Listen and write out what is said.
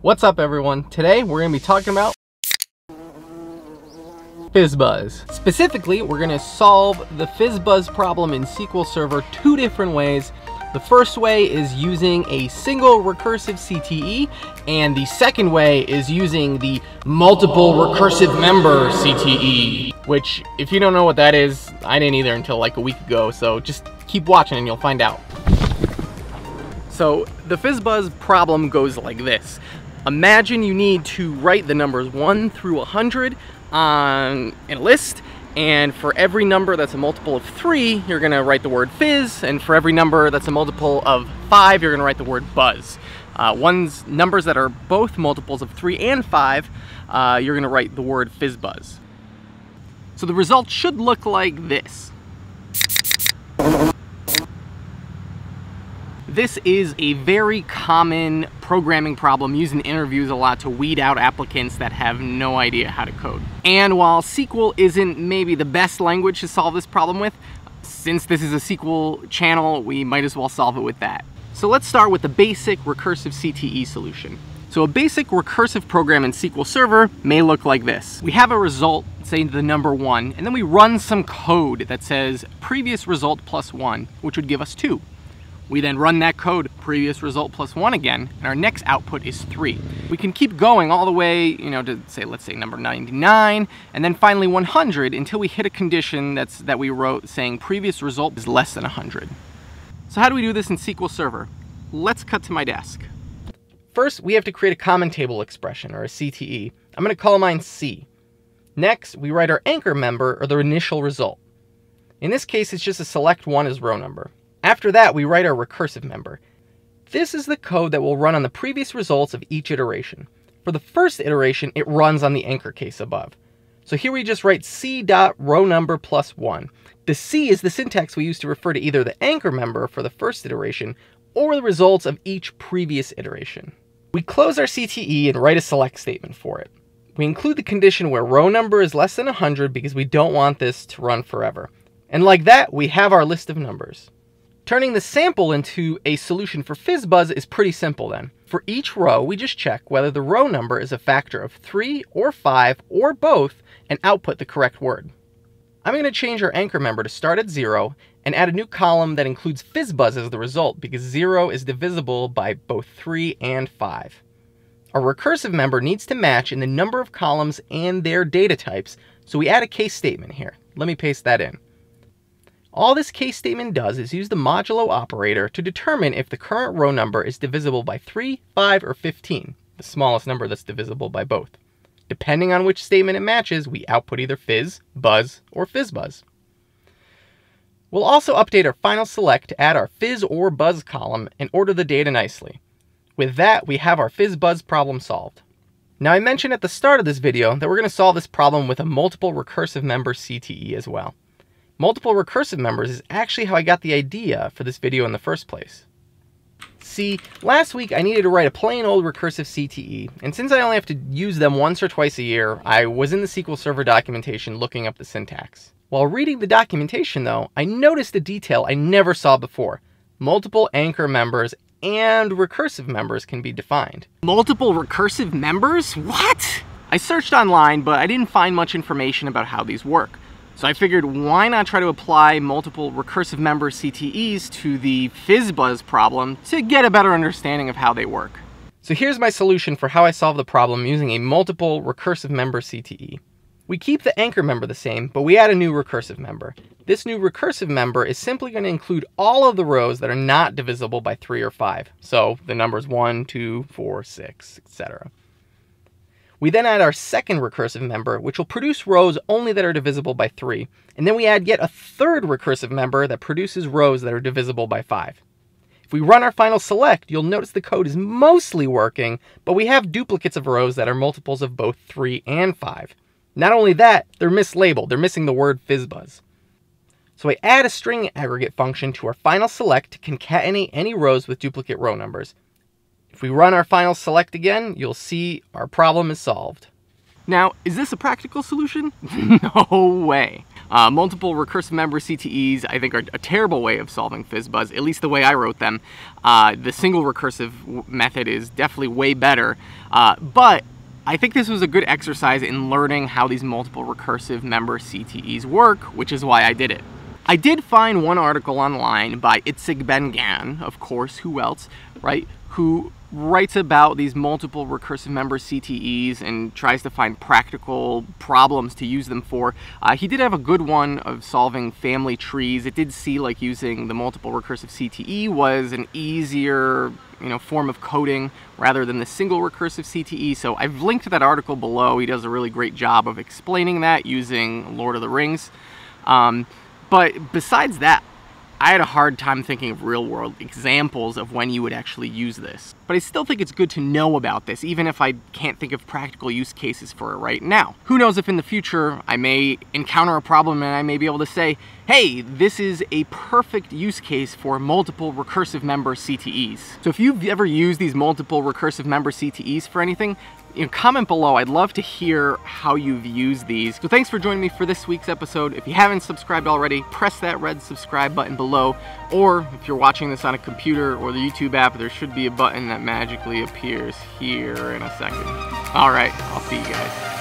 What's up everyone? Today we're going to be talking about FizzBuzz. Specifically, we're going to solve the FizzBuzz problem in SQL Server two different ways. The first way is using a single recursive CTE, and the second way is using the multiple recursive member CTE, which if you don't know what that is, I didn't either until like a week ago, so just keep watching and you'll find out. So the FizzBuzz problem goes like this. Imagine you need to write the numbers 1 through 100 on in a list, and for every number that's a multiple of 3, you're going to write the word fizz, and for every number that's a multiple of 5, you're going to write the word buzz. Uh, ones numbers that are both multiples of 3 and 5, uh, you're going to write the word fizzbuzz. So the result should look like this. This is a very common programming problem used in interviews a lot to weed out applicants that have no idea how to code. And while SQL isn't maybe the best language to solve this problem with, since this is a SQL channel, we might as well solve it with that. So let's start with the basic recursive CTE solution. So a basic recursive program in SQL Server may look like this. We have a result, say the number one, and then we run some code that says previous result plus one, which would give us two. We then run that code, previous result plus one again, and our next output is three. We can keep going all the way, you know, to say, let's say number 99, and then finally 100 until we hit a condition that's that we wrote saying previous result is less than 100. So how do we do this in SQL Server? Let's cut to my desk. First, we have to create a common table expression, or a CTE. I'm gonna call mine C. Next, we write our anchor member, or the initial result. In this case, it's just a select one as row number. After that, we write our recursive member. This is the code that will run on the previous results of each iteration. For the first iteration, it runs on the anchor case above. So here we just write c dot row number plus one. The c is the syntax we use to refer to either the anchor member for the first iteration or the results of each previous iteration. We close our CTE and write a select statement for it. We include the condition where row number is less than 100 because we don't want this to run forever. And like that, we have our list of numbers. Turning the sample into a solution for FizzBuzz is pretty simple then. For each row, we just check whether the row number is a factor of 3 or 5 or both and output the correct word. I'm going to change our anchor member to start at 0 and add a new column that includes FizzBuzz as the result because 0 is divisible by both 3 and 5. Our recursive member needs to match in the number of columns and their data types, so we add a case statement here. Let me paste that in. All this case statement does is use the modulo operator to determine if the current row number is divisible by 3, 5, or 15, the smallest number that's divisible by both. Depending on which statement it matches, we output either fizz, buzz, or fizzbuzz. We'll also update our final select to add our fizz or buzz column and order the data nicely. With that, we have our fizz-buzz problem solved. Now I mentioned at the start of this video that we're going to solve this problem with a multiple recursive member CTE as well. Multiple recursive members is actually how I got the idea for this video in the first place. See, last week I needed to write a plain old recursive CTE, and since I only have to use them once or twice a year, I was in the SQL Server documentation looking up the syntax. While reading the documentation though, I noticed a detail I never saw before. Multiple anchor members and recursive members can be defined. Multiple recursive members? What? I searched online, but I didn't find much information about how these work. So I figured why not try to apply multiple recursive member CTEs to the FizzBuzz problem to get a better understanding of how they work. So here's my solution for how I solve the problem using a multiple recursive member CTE. We keep the anchor member the same, but we add a new recursive member. This new recursive member is simply going to include all of the rows that are not divisible by 3 or 5. So the numbers 1, 2, 4, 6, etc. We then add our second recursive member, which will produce rows only that are divisible by 3. And then we add yet a third recursive member that produces rows that are divisible by 5. If we run our final select, you'll notice the code is mostly working, but we have duplicates of rows that are multiples of both 3 and 5. Not only that, they're mislabeled. They're missing the word fizzbuzz. So I add a string aggregate function to our final select to concatenate any rows with duplicate row numbers. If we run our final select again, you'll see our problem is solved. Now, is this a practical solution? no way. Uh, multiple recursive member CTEs, I think, are a terrible way of solving FizzBuzz, at least the way I wrote them. Uh, the single recursive method is definitely way better, uh, but I think this was a good exercise in learning how these multiple recursive member CTEs work, which is why I did it. I did find one article online by Itzik Ben-Gan, of course, who else, right, who writes about these multiple recursive member CTEs and tries to find practical problems to use them for. Uh, he did have a good one of solving family trees. It did see like using the multiple recursive CTE was an easier you know, form of coding rather than the single recursive CTE. So I've linked that article below. He does a really great job of explaining that using Lord of the Rings. Um, but besides that, I had a hard time thinking of real world examples of when you would actually use this. But I still think it's good to know about this, even if I can't think of practical use cases for it right now. Who knows if in the future I may encounter a problem and I may be able to say, hey, this is a perfect use case for multiple recursive member CTEs. So if you've ever used these multiple recursive member CTEs for anything, you know, comment below. I'd love to hear how you've used these. So thanks for joining me for this week's episode. If you haven't subscribed already, press that red subscribe button below. Or if you're watching this on a computer or the YouTube app, there should be a button that magically appears here in a second. All right, I'll see you guys.